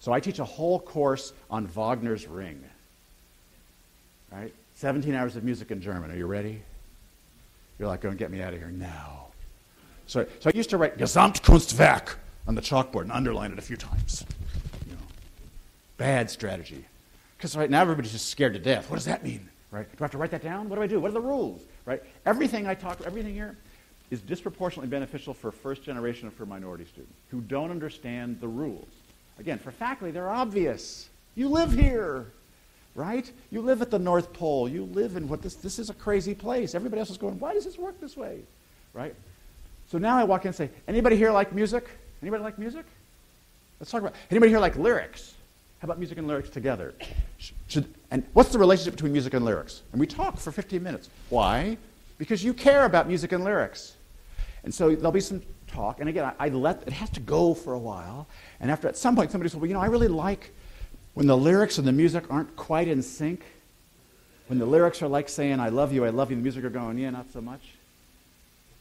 So I teach a whole course on Wagner's Ring. Right? 17 hours of music in German. Are you ready? You're like, going to get me out of here now. So, so I used to write Gesamtkunstwerk on the chalkboard and underline it a few times. You know, bad strategy. Because right now everybody's just scared to death. What does that mean? Right? Do I have to write that down? What do I do? What are the rules? Right? Everything I talk, everything here is disproportionately beneficial for first generation and for minority students who don't understand the rules. Again, for faculty, they're obvious. You live here, right? You live at the North Pole. You live in what this, this is a crazy place. Everybody else is going, why does this work this way? Right? So now I walk in and say, anybody here like music? Anybody like music? Let's talk about, anybody here like lyrics? How about music and lyrics together? Should, and what's the relationship between music and lyrics? And we talk for 15 minutes. Why? Because you care about music and lyrics. And so there'll be some talk. And again, I, I, let it has to go for a while. And after at some point, somebody said, "Well, you know, I really like when the lyrics and the music aren't quite in sync. When the lyrics are like saying, "I love you, I love you," the music are going, "Yeah, not so much."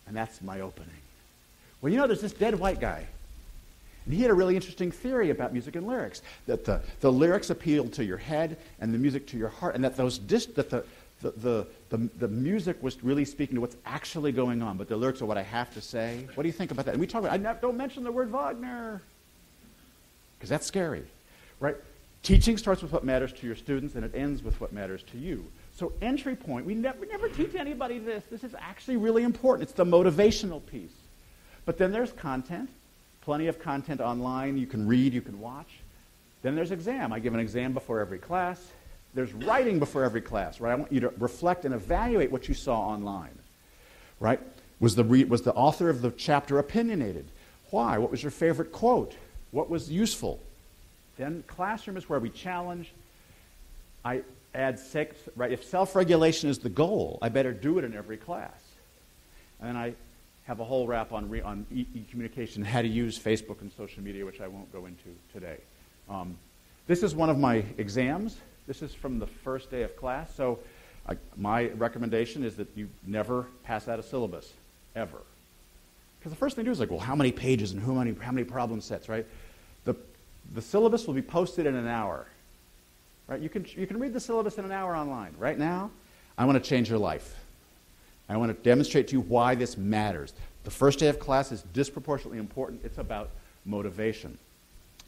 And that's my opening. Well, you know, there's this dead white guy. And he had a really interesting theory about music and lyrics that the, the lyrics appeal to your head and the music to your heart, and that, those dis- that the, the, the, the, music was really speaking to what's actually going on, but the lyrics are what I have to say. What do you think about that? And we talk about, I don't mention the word Wagner, because that's scary, right? Teaching starts with what matters to your students, and it ends with what matters to you. So entry point, we never, we never teach anybody this. This is actually really important. It's the motivational piece. But then there's content, plenty of content online. You can read, you can watch. Then there's exam. I give an exam before every class. There's writing before every class, right? I want you to reflect and evaluate what you saw online, right? Was the, re- was the author of the chapter opinionated? Why? What was your favorite quote? What was useful? Then classroom is where we challenge. I add six, right? If self-regulation is the goal, I better do it in every class. And I have a whole wrap on, re- on e- communication, how to use Facebook and social media, which I won't go into today. Um, this is one of my exams. This is from the first day of class. So I, my recommendation is that you never pass out a syllabus, ever. Because the first thing to do is like, well, how many pages and how many, how many problem sets, right? The, the syllabus will be posted in an hour. Right? You can, you can read the syllabus in an hour online. Right now, I want to change your life. I want to demonstrate to you why this matters. The first day of class is disproportionately important. It's about motivation.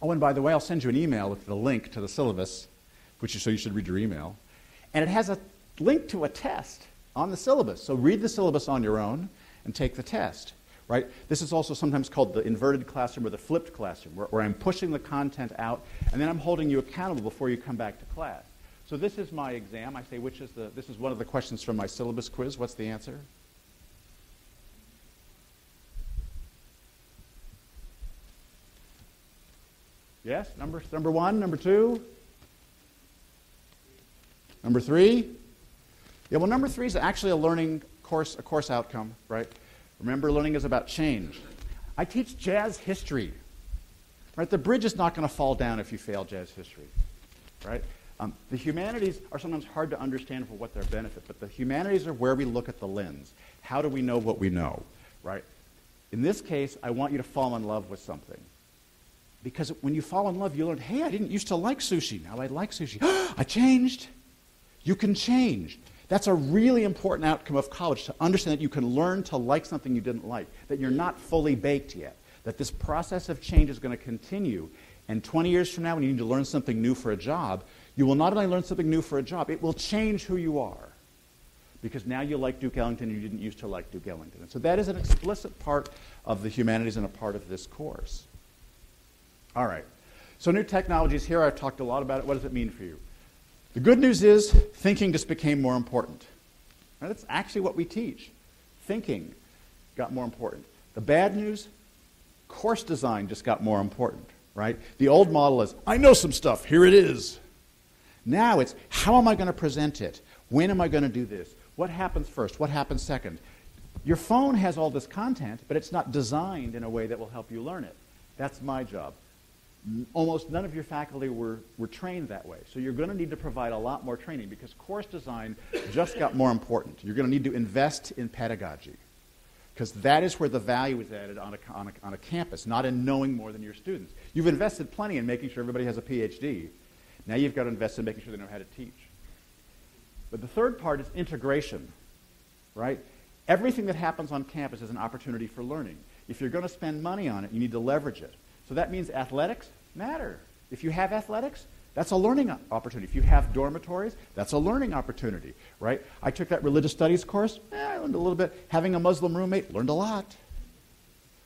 Oh, and by the way, I'll send you an email with the link to the syllabus, which is, so you should read your email. And it has a link to a test on the syllabus. So read the syllabus on your own and take the test. Right? This is also sometimes called the inverted classroom or the flipped classroom, where, where I'm pushing the content out and then I'm holding you accountable before you come back to class. So this is my exam. I say, which is the, this is one of the questions from my syllabus quiz. What's the answer? Yes? Number, number one, number two? Number three? Yeah, well, number three is actually a learning course, a course outcome, right? Remember, learning is about change. I teach jazz history, right? The bridge is not going to fall down if you fail jazz history, right? Um, the humanities are sometimes hard to understand for what their benefit, but the humanities are where we look at the lens. How do we know what we know, right? In this case, I want you to fall in love with something. Because when you fall in love, you learn, hey, I didn't used to like sushi. Now I like sushi. I changed. You can change. That's a really important outcome of college to understand that you can learn to like something you didn't like, that you're not fully baked yet, that this process of change is going to continue. And 20 years from now, when you need to learn something new for a job, you will not only learn something new for a job, it will change who you are. Because now you like Duke Ellington and you didn't used to like Duke Ellington. And so that is an explicit part of the humanities and a part of this course. All right. So new technologies here, I've talked a lot about it. What does it mean for you? The good news is thinking just became more important. Now, that's actually what we teach. Thinking got more important. The bad news, course design just got more important, right? The old model is, I know some stuff, here it is. Now it's, how am I going to present it? When am I going to do this? What happens first? What happens second? Your phone has all this content, but it's not designed in a way that will help you learn it. That's my job. Almost none of your faculty were, were trained that way. So you're going to need to provide a lot more training because course design just got more important. You're going to need to invest in pedagogy because that is where the value is added on a, on, a, on a campus, not in knowing more than your students. You've invested plenty in making sure everybody has a PhD. Now you've got to invest in making sure they know how to teach. But the third part is integration, right? Everything that happens on campus is an opportunity for learning. If you're going to spend money on it, you need to leverage it. So that means athletics matter. If you have athletics, that's a learning opportunity. If you have dormitories, that's a learning opportunity, right? I took that religious studies course. Eh, I learned a little bit. Having a Muslim roommate, learned a lot,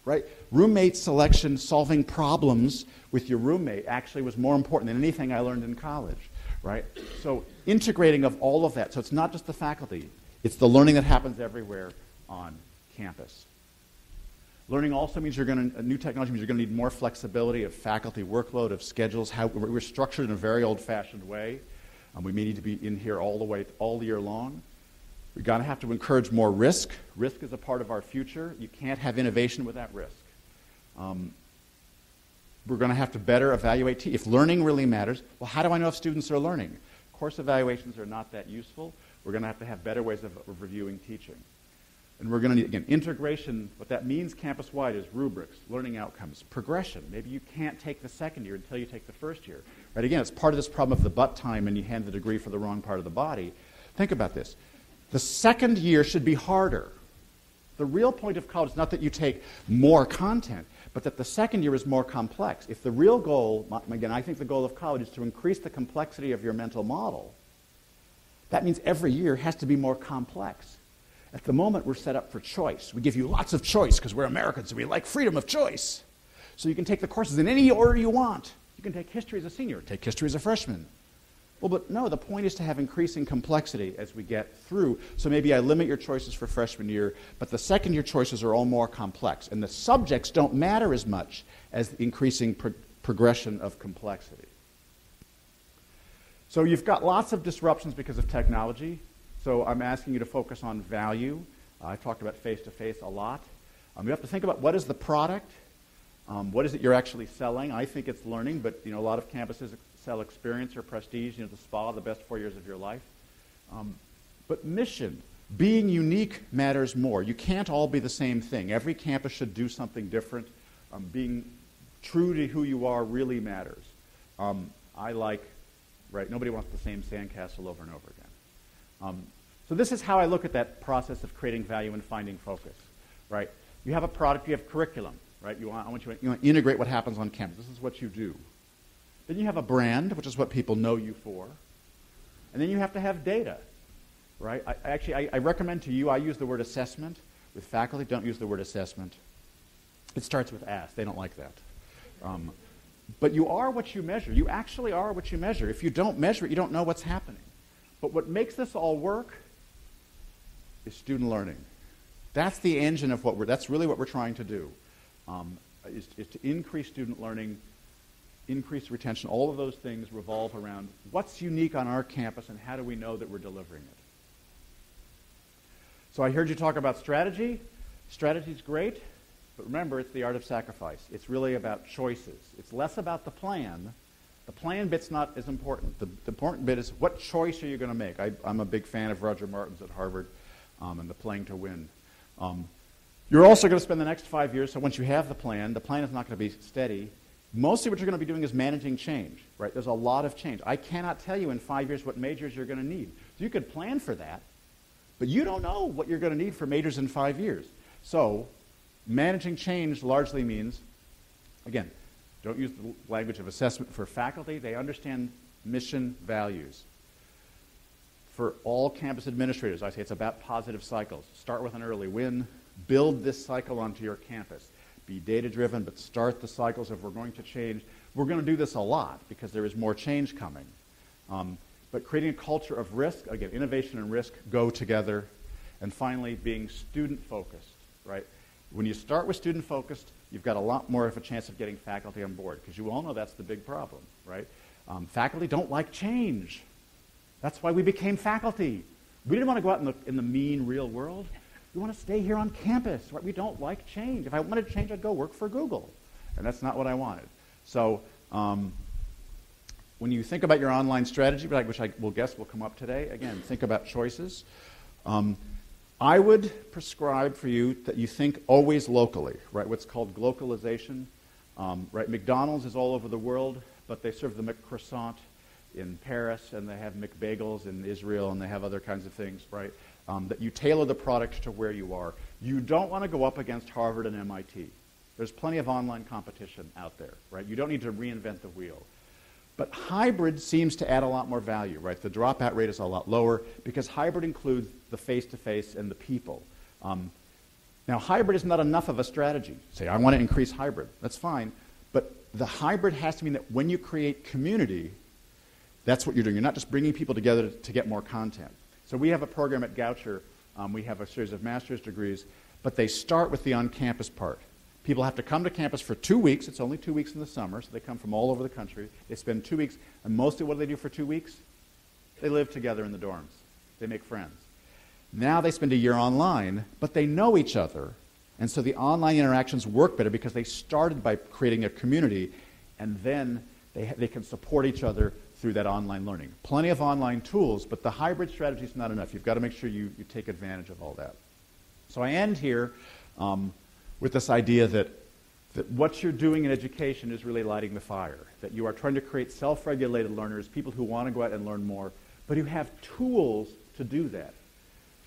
right? Roommate selection, solving problems with your roommate actually was more important than anything I learned in college, right? So integrating of all of that. So it's not just the faculty. It's the learning that happens everywhere on campus. Learning also means you're going to, new technology means you're going to need more flexibility of faculty workload, of schedules. How, we're structured in a very old-fashioned way. Um, we may need to be in here all the way, all year long. We're going to have to encourage more risk. Risk is a part of our future. You can't have innovation without risk. Um, we're going to have to better evaluate. If learning really matters, well, how do I know if students are learning? Course evaluations are not that useful. We're going to have to have better ways of, of reviewing teaching. And we're going to need, again, integration. What that means campus wide is rubrics, learning outcomes, progression. Maybe you can't take the second year until you take the first year. Right? Again, it's part of this problem of the butt time and you hand the degree for the wrong part of the body. Think about this. The second year should be harder. The real point of college is not that you take more content, but that the second year is more complex. If the real goal, again, I think the goal of college is to increase the complexity of your mental model, that means every year has to be more complex. At the moment, we're set up for choice. We give you lots of choice because we're Americans and we like freedom of choice. So you can take the courses in any order you want. You can take history as a senior, take history as a freshman. Well, but no, the point is to have increasing complexity as we get through. So maybe I limit your choices for freshman year, but the second year choices are all more complex. And the subjects don't matter as much as the increasing pro- progression of complexity. So you've got lots of disruptions because of technology. So I'm asking you to focus on value. Uh, I talked about face-to-face a lot. Um, you have to think about what is the product, um, what is it you're actually selling. I think it's learning, but you know a lot of campuses sell experience or prestige. You know the spa, the best four years of your life. Um, but mission, being unique matters more. You can't all be the same thing. Every campus should do something different. Um, being true to who you are really matters. Um, I like, right? Nobody wants the same sandcastle over and over again. Um, so this is how I look at that process of creating value and finding focus, right? You have a product, you have curriculum, right? You want, I want you to, you want to integrate what happens on campus. This is what you do. Then you have a brand, which is what people know you for. And then you have to have data, right? I, actually, I, I recommend to you, I use the word assessment. With faculty, don't use the word assessment. It starts with ask. They don't like that. Um, but you are what you measure. You actually are what you measure. If you don't measure it, you don't know what's happening. But what makes this all work is student learning. That's the engine of what we're, that's really what we're trying to do, um, is, is to increase student learning, increase retention. All of those things revolve around what's unique on our campus and how do we know that we're delivering it. So I heard you talk about strategy. Strategy is great, but remember, it's the art of sacrifice. It's really about choices. It's less about the plan The plan bit's not as important. The, the important bit is what choice are you going to make? I, am a big fan of Roger Martin's at Harvard um, and the playing to win. Um, you're also going to spend the next five years, so once you have the plan, the plan is not going to be steady. Mostly what you're going to be doing is managing change, right? There's a lot of change. I cannot tell you in five years what majors you're going to need. So you could plan for that, but you don't know what you're going to need for majors in five years. So managing change largely means, again, don't use the language of assessment for faculty. They understand mission values. For all campus administrators, I say it's about positive cycles. Start with an early win, build this cycle onto your campus. Be data driven, but start the cycles if we're going to change. We're going to do this a lot because there is more change coming. Um, but creating a culture of risk, again, innovation and risk go together. And finally, being student focused, right? When you start with student focused, you've got a lot more of a chance of getting faculty on board because you all know that's the big problem, right? Um, faculty don't like change. That's why we became faculty. We didn't want to go out in the, in the mean real world. We want to stay here on campus. Right? We don't like change. If I wanted change, I'd go work for Google. And that's not what I wanted. So um, when you think about your online strategy, which I will guess will come up today, again, think about choices. Um, I would prescribe for you that you think always locally, right? What's called glocalization. Um, right? McDonald's is all over the world, but they serve the McCroissant in Paris, and they have McBagels in Israel, and they have other kinds of things, right? Um, that you tailor the product to where you are. You don't want to go up against Harvard and MIT. There's plenty of online competition out there, right? You don't need to reinvent the wheel. But hybrid seems to add a lot more value, right? The dropout rate is a lot lower because hybrid includes the face-to-face and the people. Um, now, hybrid is not enough of a strategy. Say, I want to increase hybrid. That's fine. But the hybrid has to mean that when you create community, that's what you're doing. You're not just bringing people together to, to get more content. So we have a program at Goucher. Um, we have a series of master's degrees, but they start with the on-campus part. People have to come to campus for two weeks. It's only two weeks in the summer, so they come from all over the country. They spend two weeks, and mostly what do they do for two weeks? They live together in the dorms. They make friends. Now they spend a year online, but they know each other. And so the online interactions work better because they started by creating a community, and then they, they can support each other through that online learning. Plenty of online tools, but the hybrid strategy is not enough. You've got to make sure you, you take advantage of all that. So I end here. Um, with this idea that, that what you're doing in education is really lighting the fire, that you are trying to create self-regulated learners, people who want to go out and learn more, but who have tools to do that.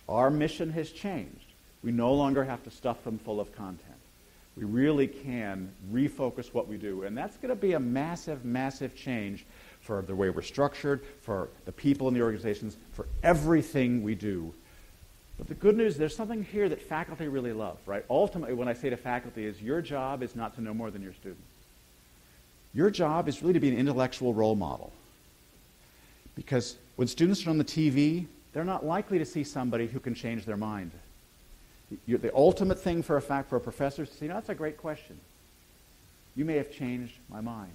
Our mission has changed. We no longer have to stuff them full of content. We really can refocus what we do, and that's going to be a massive, massive change for the way we're structured, for the people in the organizations, for everything we do but the good news, there's something here that faculty really love, right? Ultimately, when I say to faculty is your job is not to know more than your students. Your job is really to be an intellectual role model. Because when students are on the TV, they're not likely to see somebody who can change their mind. You're, the ultimate thing for a fact for a professor is to say, know, that's a great question. You may have changed my mind.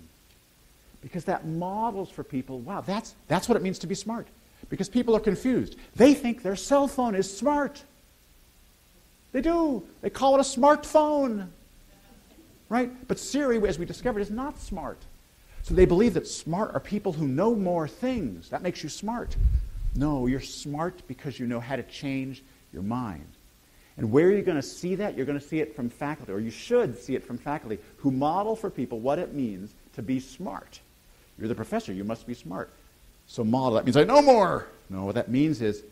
Because that models for people, wow, that's, that's what it means to be smart because people are confused. They think their cell phone is smart. They do. They call it a smartphone. Right? But Siri, as we discovered, is not smart. So they believe that smart are people who know more things. That makes you smart. No, you're smart because you know how to change your mind. And where are you going to see that? You're going to see it from faculty, or you should see it from faculty who model for people what it means to be smart. You're the professor, you must be smart. So model, that means I know more. No, what that means is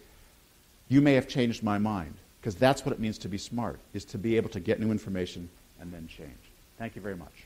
you may have changed my mind because that's what it means to be smart, is to be able to get new information and then change. Thank you very much.